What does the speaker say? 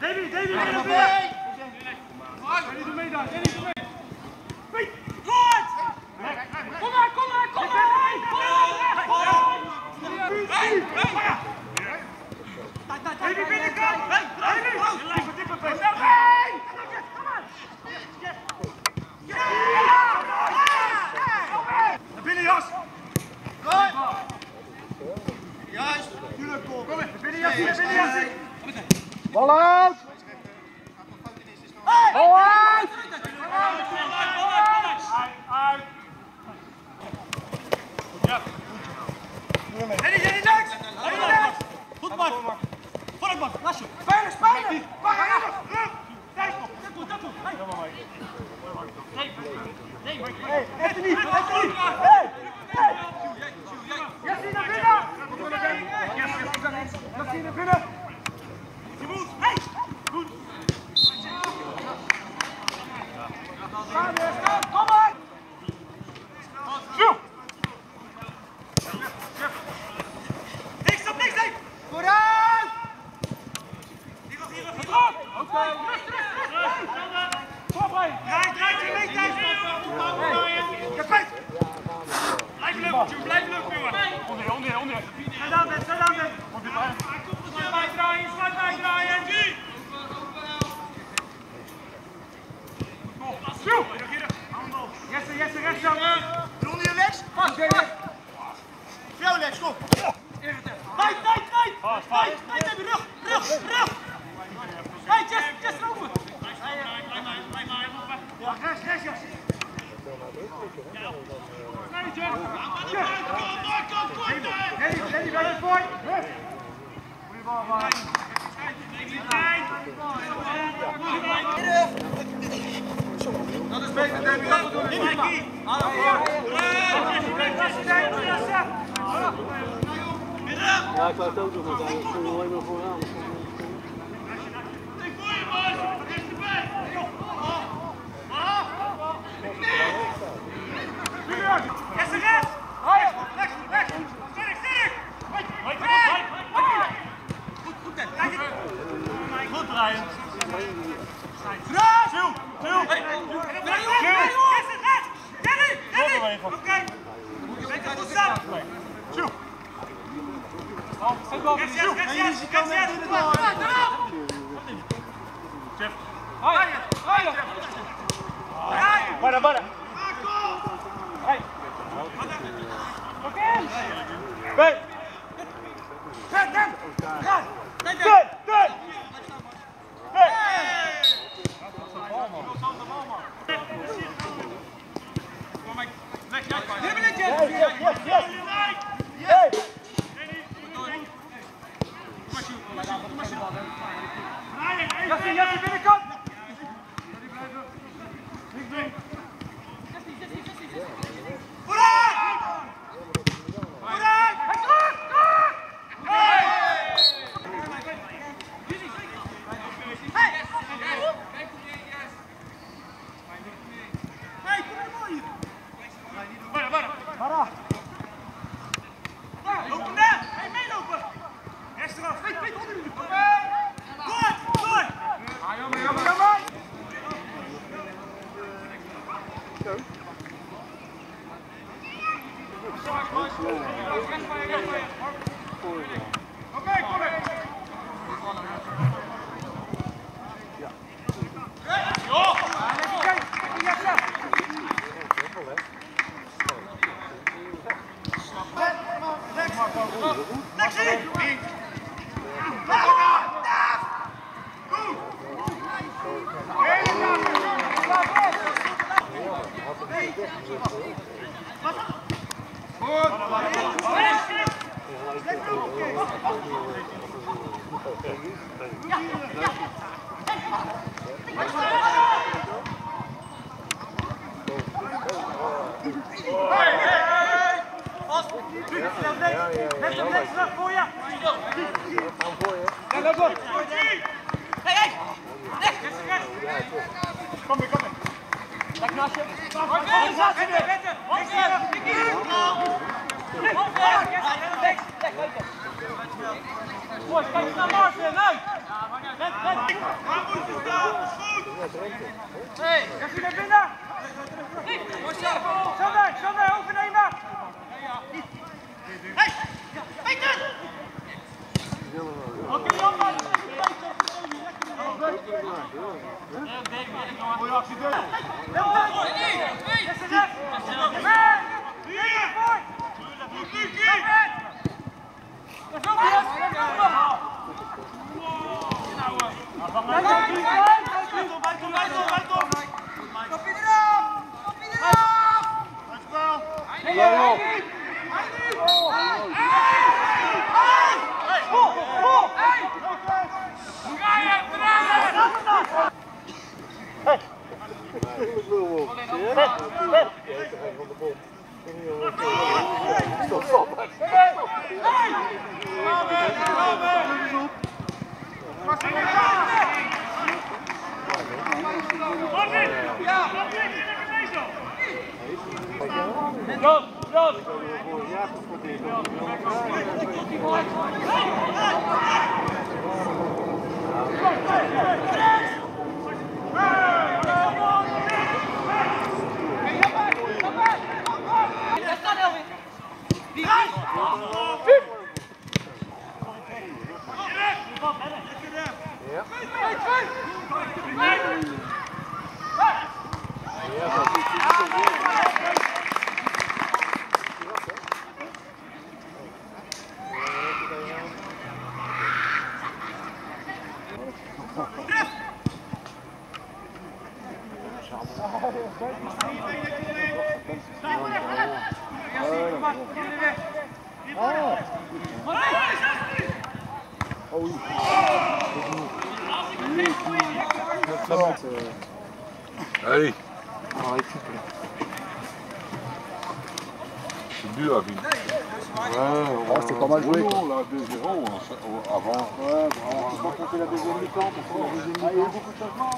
David, David, David, David! David, doe mee daar, David, doe mee! Jullie komen. Kom even, binnen Jassie, binnen Jassie. Bal uit! Bal uit! Uit! Ja. Henny, Henny, links! Henny, links! Goed, man. Man. Lasje. Spelen, spelen! Pak hem af! Kijk, dat komt, dat komt. Nee, nee, nee. Heeft er niet, heeft niet. Dat is Goed Debbie. Dat doen we. Mikey. Hallo. Ja, ik wou het ook doen, maar daar ging alleen maar vooraan. Bora, bora! Vai! Vai! Yes, yes, yes! Yeah. Go. Mooi, kijk naar Martin, uit! Red, red! Waar moet je Let's go! Actie, Deur! Jan, Jan! Yep. Oh. Oh oui. Allez. On. C'est dur à vivre. Ouais, ah, c'était pas mal joué. avant. Ouais, on va compter la deuxième mi-temps la deuxième temps. Il y a beaucoup de changements.